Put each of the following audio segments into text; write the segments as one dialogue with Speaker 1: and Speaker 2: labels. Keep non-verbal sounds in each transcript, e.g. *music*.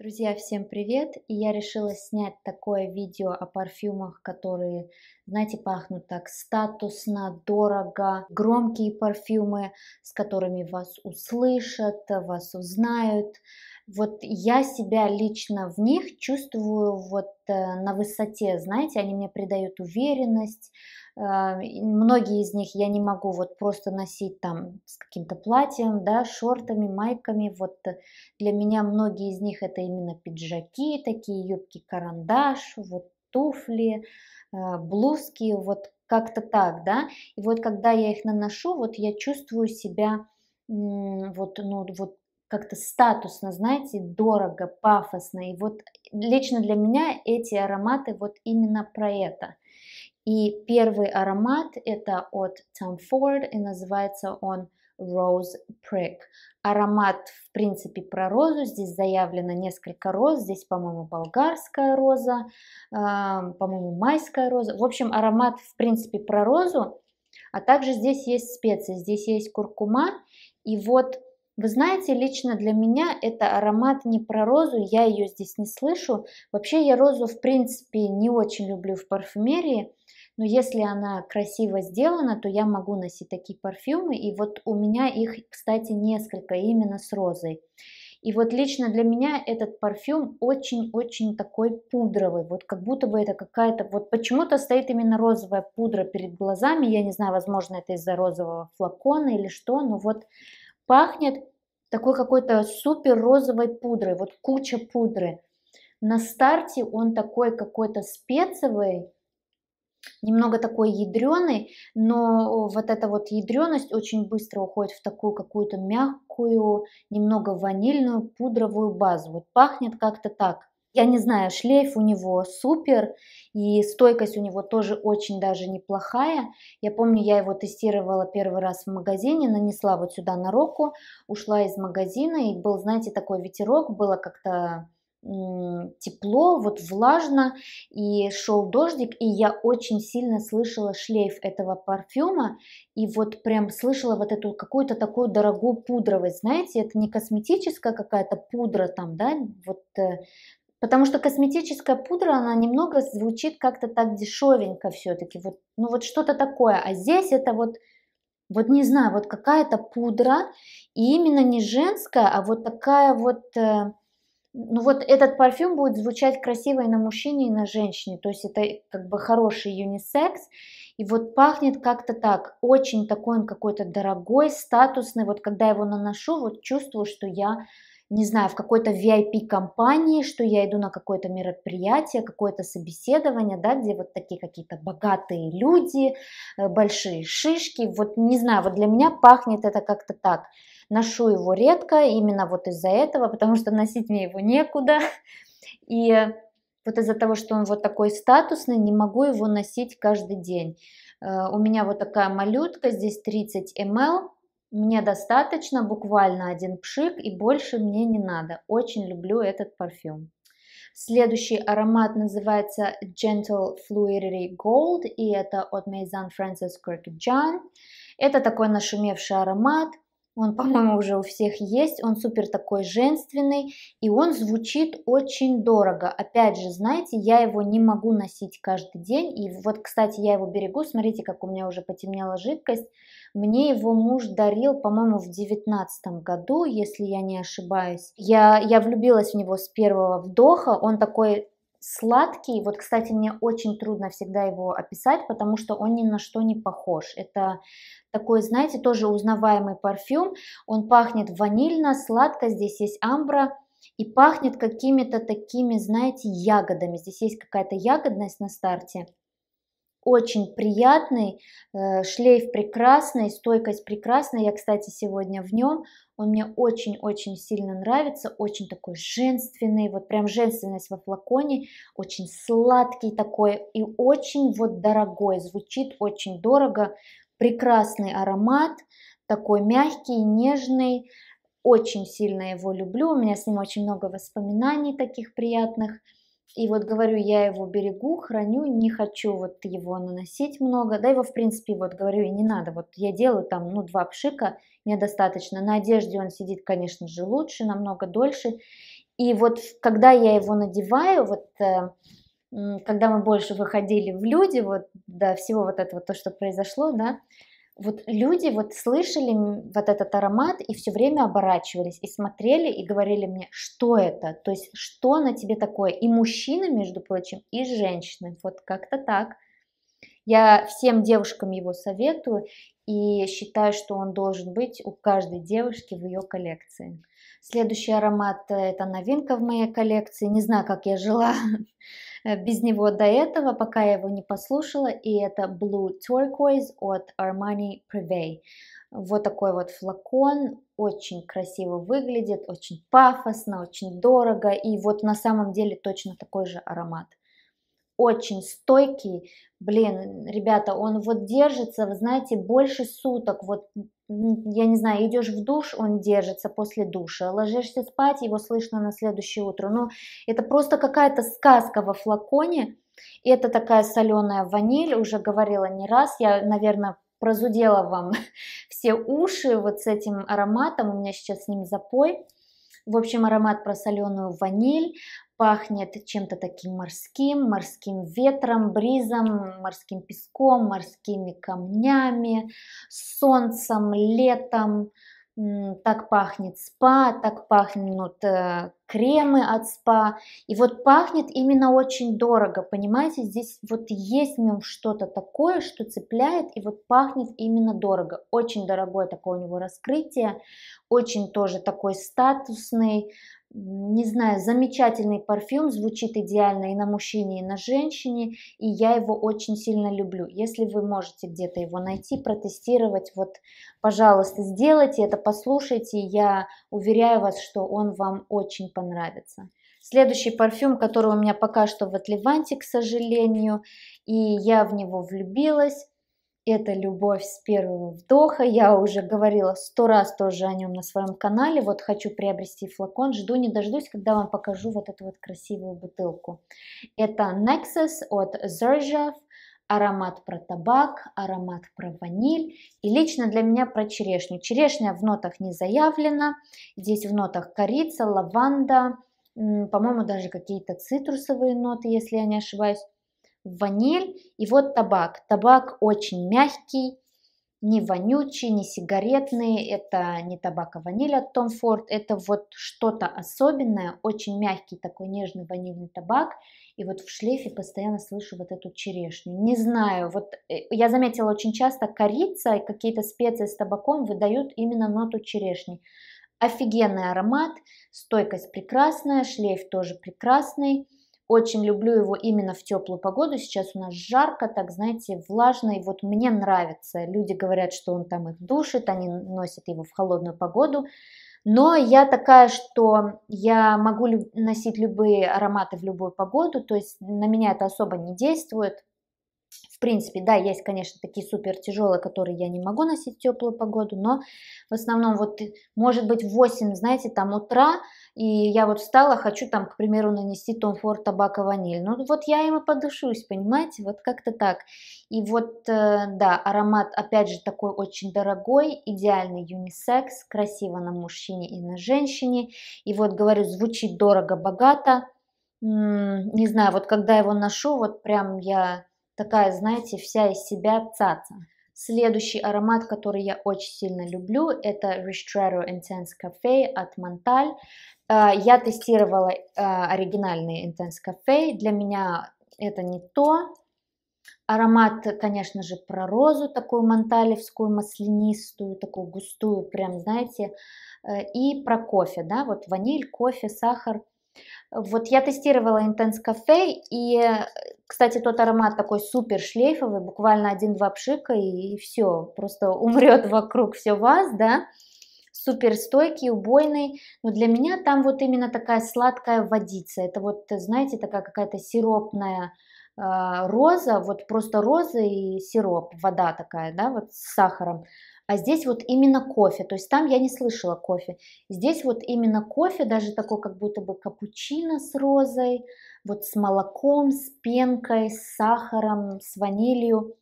Speaker 1: Друзья, всем привет! И я решила снять такое видео о парфюмах, которые, знаете, пахнут так статусно, дорого. Громкие парфюмы, с которыми вас услышат, вас узнают. Вот я себя лично в них чувствую вот на высоте, знаете, они мне придают уверенность, а, многие из них я не могу вот просто носить там с каким-то платьем, да, шортами, майками. Вот для меня многие из них это именно пиджаки, такие юбки-карандаш, вот туфли, а, блузки, вот как-то так, да. И вот когда я их наношу, вот я чувствую себя вот, ну, вот как-то статусно, знаете, дорого, пафосно. И вот лично для меня эти ароматы вот именно про это – и первый аромат это от Tom Ford и называется он Rose Prick. Аромат, в принципе, про розу. Здесь заявлено несколько роз. Здесь, по-моему, болгарская роза, э, по-моему, майская роза. В общем, аромат, в принципе, про розу. А также здесь есть специи. Здесь есть куркума. И вот, вы знаете, лично для меня это аромат не про розу. Я ее здесь не слышу. Вообще я розу, в принципе, не очень люблю в парфюмерии но если она красиво сделана, то я могу носить такие парфюмы, и вот у меня их, кстати, несколько именно с розой. И вот лично для меня этот парфюм очень-очень такой пудровый, вот как будто бы это какая-то, вот почему-то стоит именно розовая пудра перед глазами, я не знаю, возможно это из-за розового флакона или что, но вот пахнет такой какой-то супер розовой пудрой, вот куча пудры. На старте он такой какой-то спецевый, немного такой ядреный, но вот эта вот ядреность очень быстро уходит в такую какую-то мягкую, немного ванильную пудровую базу. Вот пахнет как-то так. Я не знаю, шлейф у него супер, и стойкость у него тоже очень даже неплохая. Я помню, я его тестировала первый раз в магазине, нанесла вот сюда на руку, ушла из магазина, и был, знаете, такой ветерок, было как-то тепло, вот влажно, и шел дождик, и я очень сильно слышала шлейф этого парфюма, и вот прям слышала вот эту какую-то такую дорогую пудровость, знаете, это не косметическая какая-то пудра там, да, вот, э, потому что косметическая пудра, она немного звучит как-то так дешевенько все-таки, вот, ну вот что-то такое, а здесь это вот, вот не знаю, вот какая-то пудра, и именно не женская, а вот такая вот э, ну вот этот парфюм будет звучать красиво и на мужчине, и на женщине. То есть это как бы хороший юнисекс. И вот пахнет как-то так, очень такой он какой-то дорогой, статусный. Вот когда его наношу, вот чувствую, что я, не знаю, в какой-то VIP-компании, что я иду на какое-то мероприятие, какое-то собеседование, да, где вот такие какие-то богатые люди, э, большие шишки. Вот не знаю, вот для меня пахнет это как-то так. Ношу его редко, именно вот из-за этого, потому что носить мне его некуда. И вот из-за того, что он вот такой статусный, не могу его носить каждый день. Э, у меня вот такая малютка, здесь 30 ml, мне достаточно, буквально один пшик, и больше мне не надо. Очень люблю этот парфюм. Следующий аромат называется Gentle Fluidity Gold, и это от Maison Francis Kurkdjian. Это такой нашумевший аромат, он, по-моему, уже у всех есть. Он супер такой женственный. И он звучит очень дорого. Опять же, знаете, я его не могу носить каждый день. И вот, кстати, я его берегу. Смотрите, как у меня уже потемнела жидкость. Мне его муж дарил, по-моему, в девятнадцатом году, если я не ошибаюсь. Я, я влюбилась в него с первого вдоха. Он такой сладкий. Вот, кстати, мне очень трудно всегда его описать, потому что он ни на что не похож. Это такой, знаете, тоже узнаваемый парфюм. Он пахнет ванильно, сладко, здесь есть амбра. И пахнет какими-то такими, знаете, ягодами. Здесь есть какая-то ягодность на старте очень приятный, э, шлейф прекрасный, стойкость прекрасная. Я, кстати, сегодня в нем. Он мне очень-очень сильно нравится, очень такой женственный, вот прям женственность во флаконе, очень сладкий такой и очень вот дорогой, звучит очень дорого, прекрасный аромат, такой мягкий, нежный, очень сильно его люблю, у меня с ним очень много воспоминаний таких приятных. И вот говорю, я его берегу, храню, не хочу вот его наносить много. Да его, в принципе, вот говорю, и не надо. Вот я делаю там, ну, два пшика, мне достаточно. На одежде он сидит, конечно же, лучше, намного дольше. И вот когда я его надеваю, вот э, когда мы больше выходили в люди, вот до всего вот этого, то, что произошло, да, вот люди вот слышали вот этот аромат и все время оборачивались и смотрели и говорили мне, что это, то есть что на тебе такое, и мужчины, между прочим, и женщины, вот как-то так. Я всем девушкам его советую и считаю, что он должен быть у каждой девушки в ее коллекции. Следующий аромат – это новинка в моей коллекции. Не знаю, как я жила *laughs* без него до этого, пока я его не послушала. И это Blue Turquoise от Armani Privé. Вот такой вот флакон, очень красиво выглядит, очень пафосно, очень дорого. И вот на самом деле точно такой же аромат очень стойкий. Блин, ребята, он вот держится, вы знаете, больше суток. Вот, я не знаю, идешь в душ, он держится после душа. Ложишься спать, его слышно на следующее утро. Ну, это просто какая-то сказка во флаконе. Это такая соленая ваниль, уже говорила не раз. Я, наверное, прозудела вам *laughs* все уши вот с этим ароматом. У меня сейчас с ним запой. В общем, аромат про соленую ваниль пахнет чем-то таким морским, морским ветром, бризом, морским песком, морскими камнями, солнцем, летом. Так пахнет спа, так пахнут э, кремы от спа. И вот пахнет именно очень дорого, понимаете? Здесь вот есть в нем что-то такое, что цепляет, и вот пахнет именно дорого. Очень дорогое такое у него раскрытие, очень тоже такой статусный, не знаю, замечательный парфюм, звучит идеально и на мужчине, и на женщине, и я его очень сильно люблю. Если вы можете где-то его найти, протестировать, вот, пожалуйста, сделайте это, послушайте, я уверяю вас, что он вам очень понравится. Следующий парфюм, который у меня пока что в Отливанте, к сожалению, и я в него влюбилась, это любовь с первого вдоха. Я уже говорила сто раз тоже о нем на своем канале. Вот хочу приобрести флакон. Жду не дождусь, когда вам покажу вот эту вот красивую бутылку. Это Nexus от Zerjav. Аромат про табак, аромат про ваниль и лично для меня про черешню. Черешня в нотах не заявлена. Здесь в нотах корица, лаванда, по-моему, даже какие-то цитрусовые ноты, если я не ошибаюсь ваниль и вот табак. Табак очень мягкий, не вонючий, не сигаретный, это не табак, а ваниль от Tom Ford, это вот что-то особенное, очень мягкий такой нежный ванильный табак, и вот в шлейфе постоянно слышу вот эту черешню. Не знаю, вот э, я заметила очень часто корица и какие-то специи с табаком выдают именно ноту черешни. Офигенный аромат, стойкость прекрасная, шлейф тоже прекрасный. Очень люблю его именно в теплую погоду. Сейчас у нас жарко, так знаете, влажно. И вот мне нравится. Люди говорят, что он там их душит, они носят его в холодную погоду. Но я такая, что я могу носить любые ароматы в любую погоду, то есть на меня это особо не действует. В принципе, да, есть, конечно, такие супер тяжелые, которые я не могу носить в теплую погоду, но в основном вот может быть в 8, знаете, там утра, и я вот встала, хочу там, к примеру, нанести Tom Ford табака ваниль. Ну вот я им и подушусь, понимаете, вот как-то так. И вот, э, да, аромат, опять же, такой очень дорогой, идеальный юнисекс, красиво на мужчине и на женщине. И вот, говорю, звучит дорого-богато. Не знаю, вот когда его ношу, вот прям я такая, знаете, вся из себя цаца. Следующий аромат, который я очень сильно люблю, это Ristretto Intense Cafe от Montal. А, я тестировала а, оригинальный Intense Cafe. Для меня это не то. Аромат, конечно же, про розу, такую монталевскую, маслянистую, такую густую, прям, знаете, э, и про кофе, да, вот ваниль, кофе, сахар. Вот я тестировала Intense Cafe, и, кстати, тот аромат такой супер шлейфовый, буквально один-два пшика, и, и все, просто *laughs* умрет вокруг все вас, да, супер стойкий, убойный, но для меня там вот именно такая сладкая водица, это вот, знаете, такая какая-то сиропная э, роза, вот просто роза и сироп, вода такая, да, вот с сахаром, а здесь вот именно кофе, то есть там я не слышала кофе. Здесь вот именно кофе, даже такой как будто бы капучино с розой, вот с молоком, с пенкой, с сахаром, с ванилью.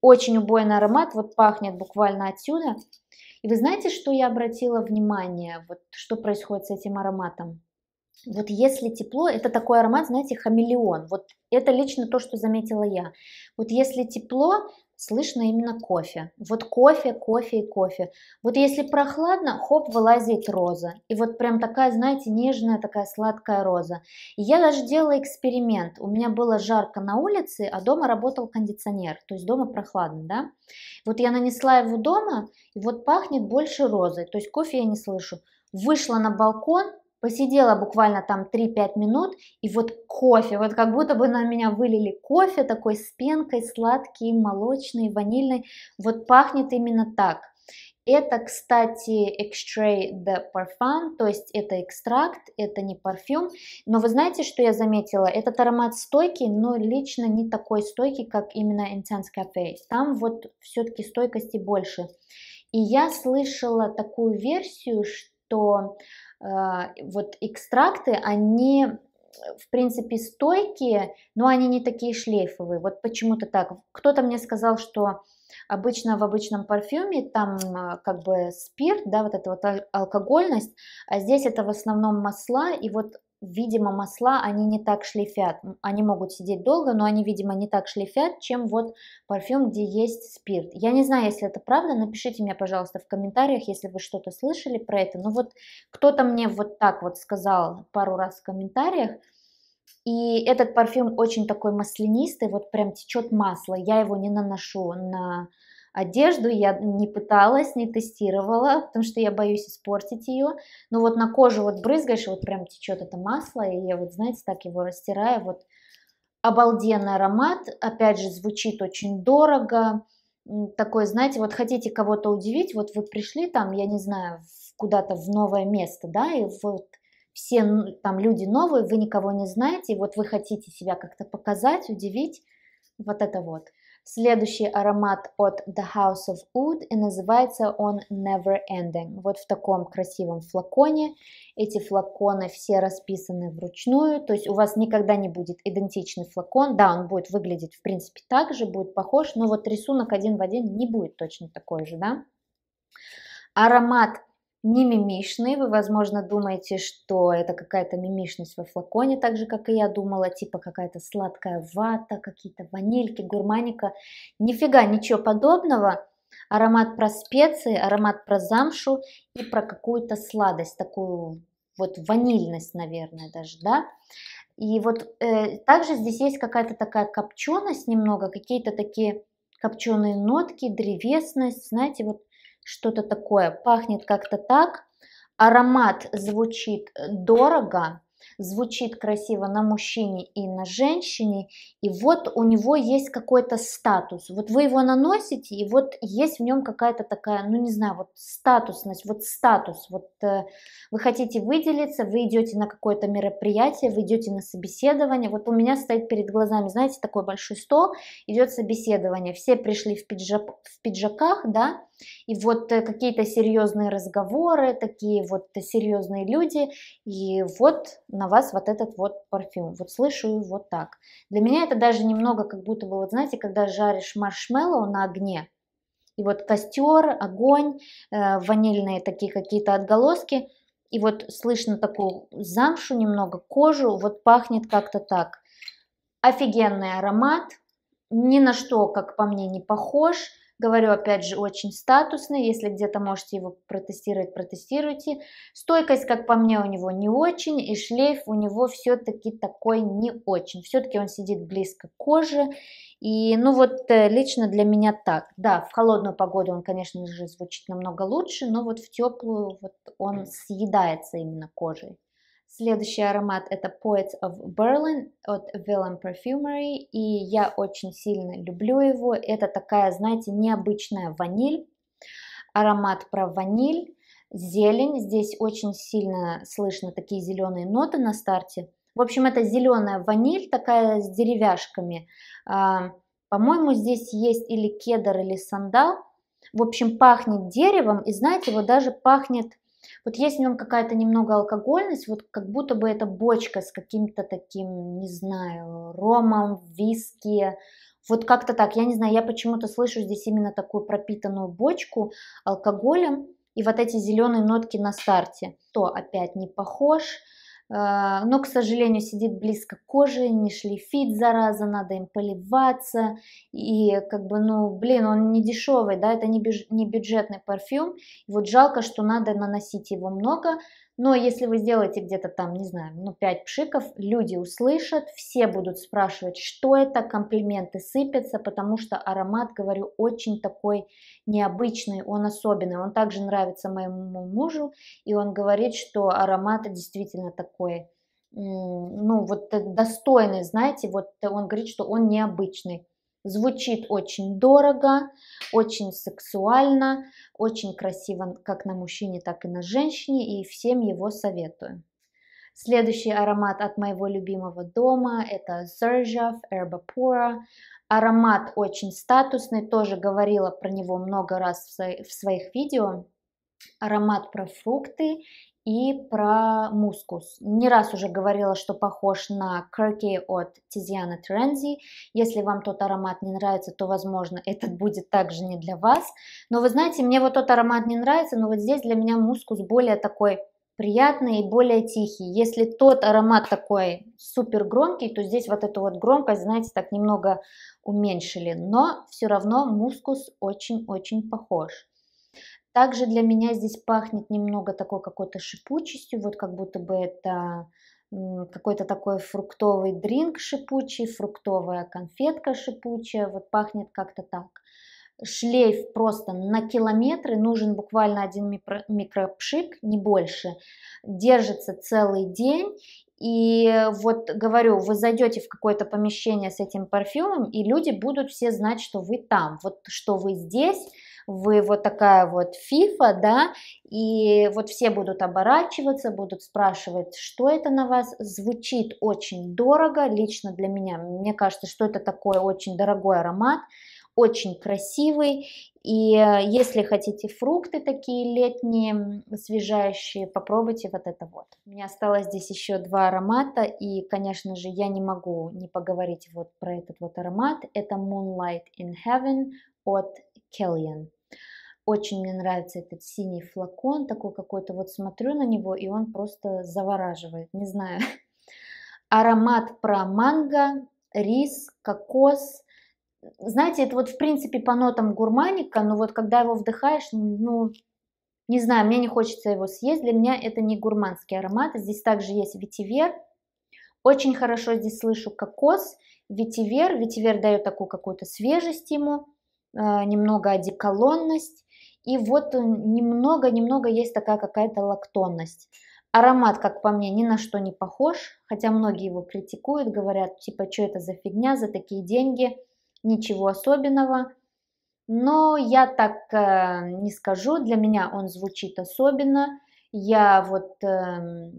Speaker 1: Очень убойный аромат, вот пахнет буквально отсюда. И вы знаете, что я обратила внимание, вот что происходит с этим ароматом? Вот если тепло, это такой аромат, знаете, хамелеон. Вот это лично то, что заметила я. Вот если тепло, слышно именно кофе. Вот кофе, кофе и кофе. Вот если прохладно, хоп, вылазит роза. И вот прям такая, знаете, нежная, такая сладкая роза. И я даже делала эксперимент. У меня было жарко на улице, а дома работал кондиционер. То есть дома прохладно, да? Вот я нанесла его дома, и вот пахнет больше розой. То есть кофе я не слышу. Вышла на балкон, посидела буквально там 3-5 минут, и вот кофе, вот как будто бы на меня вылили кофе такой с пенкой, сладкий, молочный, ванильный, вот пахнет именно так. Это, кстати, Extrait de Parfum, то есть это экстракт, это не парфюм. Но вы знаете, что я заметила? Этот аромат стойкий, но лично не такой стойкий, как именно Intense Cafe. Там вот все-таки стойкости больше. И я слышала такую версию, что вот экстракты, они в принципе стойкие, но они не такие шлейфовые. Вот почему-то так. Кто-то мне сказал, что обычно в обычном парфюме там а, как бы спирт, да, вот эта вот алкогольность, а здесь это в основном масла, и вот видимо, масла, они не так шлифят. Они могут сидеть долго, но они, видимо, не так шлифят, чем вот парфюм, где есть спирт. Я не знаю, если это правда, напишите мне, пожалуйста, в комментариях, если вы что-то слышали про это. Ну вот кто-то мне вот так вот сказал пару раз в комментариях, и этот парфюм очень такой маслянистый, вот прям течет масло. Я его не наношу на Одежду я не пыталась, не тестировала, потому что я боюсь испортить ее. Но вот на кожу вот брызгаешь, вот прям течет это масло, и я вот, знаете, так его растираю. Вот обалденный аромат, опять же, звучит очень дорого. Такой, знаете, вот хотите кого-то удивить, вот вы пришли там, я не знаю, куда-то в новое место, да, и вот все там люди новые, вы никого не знаете, и вот вы хотите себя как-то показать, удивить, вот это вот. Следующий аромат от The House of Wood и называется он Never Ending. Вот в таком красивом флаконе. Эти флаконы все расписаны вручную, то есть у вас никогда не будет идентичный флакон. Да, он будет выглядеть в принципе так же, будет похож, но вот рисунок один в один не будет точно такой же, да. Аромат не мимишный. Вы, возможно, думаете, что это какая-то мимишность во флаконе, так же, как и я думала, типа какая-то сладкая вата, какие-то ванильки, гурманика. Нифига, ничего подобного. Аромат про специи, аромат про замшу и про какую-то сладость, такую вот ванильность, наверное, даже, да. И вот э, также здесь есть какая-то такая копченость немного, какие-то такие копченые нотки, древесность, знаете, вот что-то такое, пахнет как-то так, аромат звучит дорого, звучит красиво на мужчине и на женщине, и вот у него есть какой-то статус. Вот вы его наносите, и вот есть в нем какая-то такая, ну не знаю, вот статусность, вот статус. Вот э, вы хотите выделиться, вы идете на какое-то мероприятие, вы идете на собеседование. Вот у меня стоит перед глазами, знаете, такой большой стол, идет собеседование. Все пришли в, пиджак, в пиджаках, да, и вот э, какие-то серьезные разговоры, такие вот серьезные люди, и вот на вас вот этот вот парфюм. Вот слышу вот так. Для меня это даже немного как будто бы, вот знаете, когда жаришь маршмеллоу на огне, и вот костер, огонь, э, ванильные такие какие-то отголоски, и вот слышно такую замшу немного, кожу, вот пахнет как-то так. Офигенный аромат, ни на что, как по мне, не похож. Говорю, опять же, очень статусный. Если где-то можете его протестировать, протестируйте. Стойкость, как по мне, у него не очень. И шлейф у него все-таки такой не очень. Все-таки он сидит близко к коже. И, ну вот, э, лично для меня так. Да, в холодную погоду он, конечно же, звучит намного лучше, но вот в теплую вот он съедается именно кожей. Следующий аромат это Poets of Berlin от Willem Perfumery, и я очень сильно люблю его. Это такая, знаете, необычная ваниль, аромат про ваниль, зелень. Здесь очень сильно слышно такие зеленые ноты на старте. В общем, это зеленая ваниль, такая с деревяшками. А, по-моему, здесь есть или кедр, или сандал. В общем, пахнет деревом, и знаете, вот даже пахнет вот есть в нем какая-то немного алкогольность, вот как будто бы это бочка с каким-то таким, не знаю, ромом, виски, вот как-то так, я не знаю, я почему-то слышу здесь именно такую пропитанную бочку алкоголем и вот эти зеленые нотки на старте. То опять не похож, но, к сожалению, сидит близко к коже, не шлифит, зараза, надо им поливаться, и как бы, ну, блин, он не дешевый, да, это не, не бюджетный парфюм, и вот жалко, что надо наносить его много, но если вы сделаете где-то там, не знаю, ну 5 пшиков, люди услышат, все будут спрашивать, что это, комплименты сыпятся, потому что аромат, говорю, очень такой необычный, он особенный. Он также нравится моему мужу, и он говорит, что аромат действительно такой, ну вот достойный, знаете, вот он говорит, что он необычный. Звучит очень дорого, очень сексуально, очень красиво как на мужчине, так и на женщине, и всем его советую. Следующий аромат от моего любимого дома – это Zerjav Herba Pura. Аромат очень статусный, тоже говорила про него много раз в своих видео. Аромат про фрукты и про мускус. Не раз уже говорила, что похож на Kirky от Tiziana Terenzi. Если вам тот аромат не нравится, то, возможно, *laughs* этот будет также не для вас. Но вы знаете, мне вот тот аромат не нравится, но вот здесь для меня мускус более такой приятный и более тихий. Если тот аромат такой супер громкий, то здесь вот эту вот громкость, знаете, так немного уменьшили. Но все равно мускус очень-очень похож. Также для меня здесь пахнет немного такой какой-то шипучестью, вот как будто бы это какой-то такой фруктовый дринк шипучий, фруктовая конфетка шипучая, вот пахнет как-то так. Шлейф просто на километры, нужен буквально один микропшик, не больше. Держится целый день и вот говорю, вы зайдете в какое-то помещение с этим парфюмом, и люди будут все знать, что вы там, вот что вы здесь, вы вот такая вот фифа, да, и вот все будут оборачиваться, будут спрашивать, что это на вас, звучит очень дорого, лично для меня, мне кажется, что это такой очень дорогой аромат, очень красивый, и если хотите фрукты такие летние, освежающие, попробуйте вот это вот. У меня осталось здесь еще два аромата, и, конечно же, я не могу не поговорить вот про этот вот аромат. Это Moonlight in Heaven от Kellyan. Очень мне нравится этот синий флакон, такой какой-то, вот смотрю на него, и он просто завораживает, не знаю. *laughs* Аромат про манго, рис, кокос. Знаете, это вот в принципе по нотам гурманика, но вот когда его вдыхаешь, ну, не знаю, мне не хочется его съесть, для меня это не гурманский аромат. Здесь также есть ветивер. Очень хорошо здесь слышу кокос, ветивер. Ветивер дает такую какую-то свежесть ему, немного одеколонность. И вот немного-немного есть такая какая-то лактонность. Аромат, как по мне, ни на что не похож, хотя многие его критикуют, говорят, типа, что это за фигня, за такие деньги, ничего особенного. Но я так э, не скажу, для меня он звучит особенно. Я вот, э,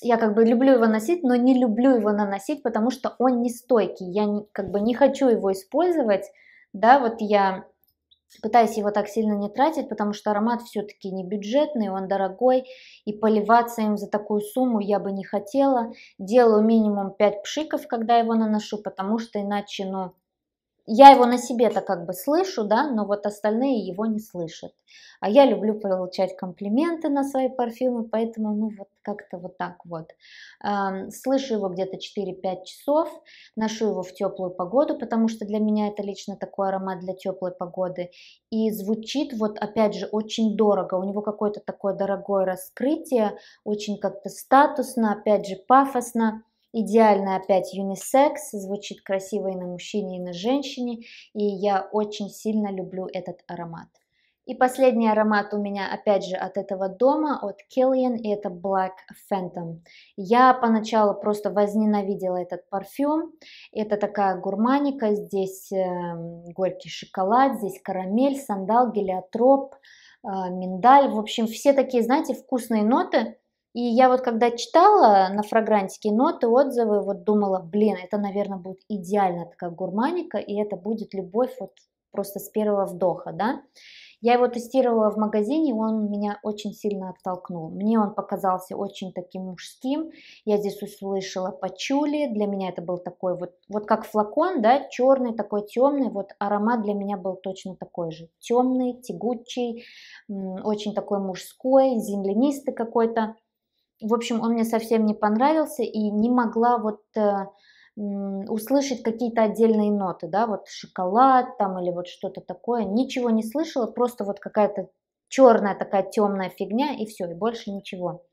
Speaker 1: я как бы люблю его носить, но не люблю его наносить, потому что он не стойкий. Я не, как бы не хочу его использовать, да, вот я Пытаюсь его так сильно не тратить, потому что аромат все-таки не бюджетный, он дорогой, и поливаться им за такую сумму я бы не хотела. Делаю минимум 5 пшиков, когда его наношу, потому что иначе, ну, я его на себе-то как бы слышу, да, но вот остальные его не слышат. А я люблю получать комплименты на свои парфюмы, поэтому, ну, вот как-то вот так вот. Слышу его где-то 4-5 часов, ношу его в теплую погоду, потому что для меня это лично такой аромат для теплой погоды. И звучит вот, опять же, очень дорого. У него какое-то такое дорогое раскрытие, очень как-то статусно, опять же, пафосно. Идеально опять юнисекс, звучит красиво и на мужчине, и на женщине, и я очень сильно люблю этот аромат. И последний аромат у меня опять же от этого дома, от Killian, и это Black Phantom. Я поначалу просто возненавидела этот парфюм. Это такая гурманика, здесь э, горький шоколад, здесь карамель, сандал, гелиотроп, э, миндаль. В общем, все такие, знаете, вкусные ноты. И я вот когда читала на фрагрантике ноты, отзывы, вот думала, блин, это, наверное, будет идеально такая гурманика, и это будет любовь вот просто с первого вдоха, да. Я его тестировала в магазине, он меня очень сильно оттолкнул. Мне он показался очень таким мужским. Я здесь услышала пачули, для меня это был такой вот, вот как флакон, да, черный, такой темный. Вот аромат для меня был точно такой же. Темный, тягучий, очень такой мужской, землянистый какой-то. В общем, он мне совсем не понравился и не могла вот э, услышать какие-то отдельные ноты, да, вот шоколад там или вот что-то такое. Ничего не слышала, просто вот какая-то черная такая темная фигня и все, и больше ничего.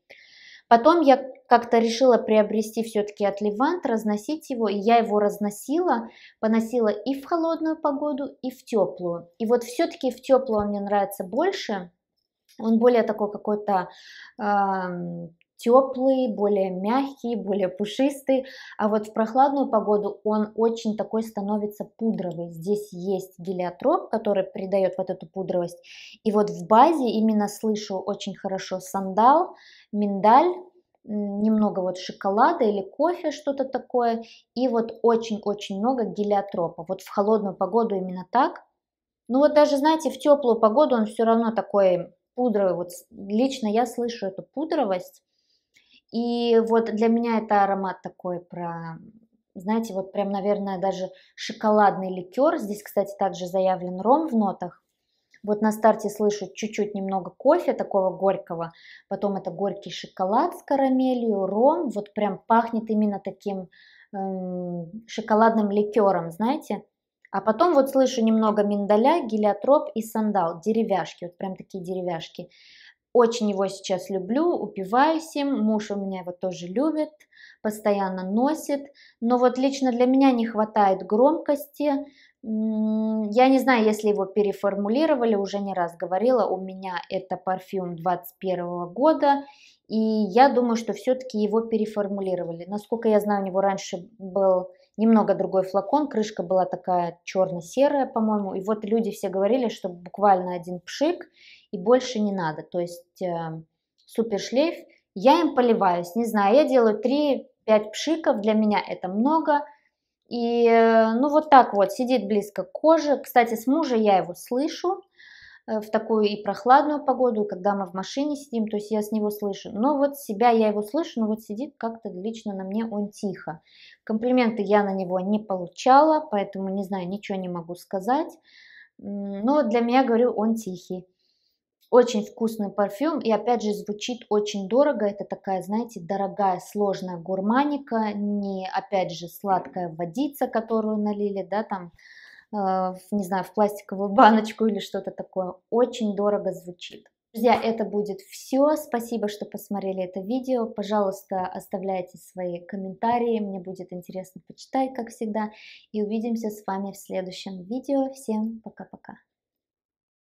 Speaker 1: Потом я как-то решила приобрести все-таки от Левант, разносить его, и я его разносила, поносила и в холодную погоду, и в теплую. И вот все-таки в теплую он мне нравится больше, он более такой какой-то э, теплый, более мягкий, более пушистый, а вот в прохладную погоду он очень такой становится пудровый. Здесь есть гелиотроп, который придает вот эту пудровость, и вот в базе именно слышу очень хорошо сандал, миндаль, немного вот шоколада или кофе, что-то такое, и вот очень-очень много гелиотропа. Вот в холодную погоду именно так. Ну вот даже, знаете, в теплую погоду он все равно такой пудровый. Вот лично я слышу эту пудровость. И вот для меня это аромат такой про, знаете, вот прям, наверное, даже шоколадный ликер. Здесь, кстати, также заявлен ром в нотах. Вот на старте слышу чуть-чуть немного кофе такого горького, потом это горький шоколад с карамелью, ром, вот прям пахнет именно таким эм, шоколадным ликером, знаете. А потом вот слышу немного миндаля, гелиотроп и сандал, деревяшки, вот прям такие деревяшки. Очень его сейчас люблю, упиваюсь им, муж у меня его тоже любит, постоянно носит, но вот лично для меня не хватает громкости, я не знаю, если его переформулировали, уже не раз говорила, у меня это парфюм 21 года, и я думаю, что все-таки его переформулировали. Насколько я знаю, у него раньше был немного другой флакон, крышка была такая черно-серая, по-моему, и вот люди все говорили, что буквально один пшик, и больше не надо. То есть э, супер шлейф, я им поливаюсь, не знаю, я делаю 3-5 пшиков, для меня это много. И э, ну вот так вот, сидит близко к коже. Кстати, с мужа я его слышу в такую и прохладную погоду, когда мы в машине сидим, то есть я с него слышу. Но вот себя я его слышу, но вот сидит как-то лично на мне он тихо. Комплименты я на него не получала, поэтому не знаю, ничего не могу сказать. Но для меня, говорю, он тихий. Очень вкусный парфюм и опять же звучит очень дорого. Это такая, знаете, дорогая, сложная гурманика, не опять же сладкая водица, которую налили, да, там, э, не знаю, в пластиковую баночку или что-то такое. Очень дорого звучит. Друзья, это будет все. Спасибо, что посмотрели это видео. Пожалуйста, оставляйте свои комментарии. Мне будет интересно почитать, как всегда. И увидимся с вами в следующем видео. Всем пока-пока.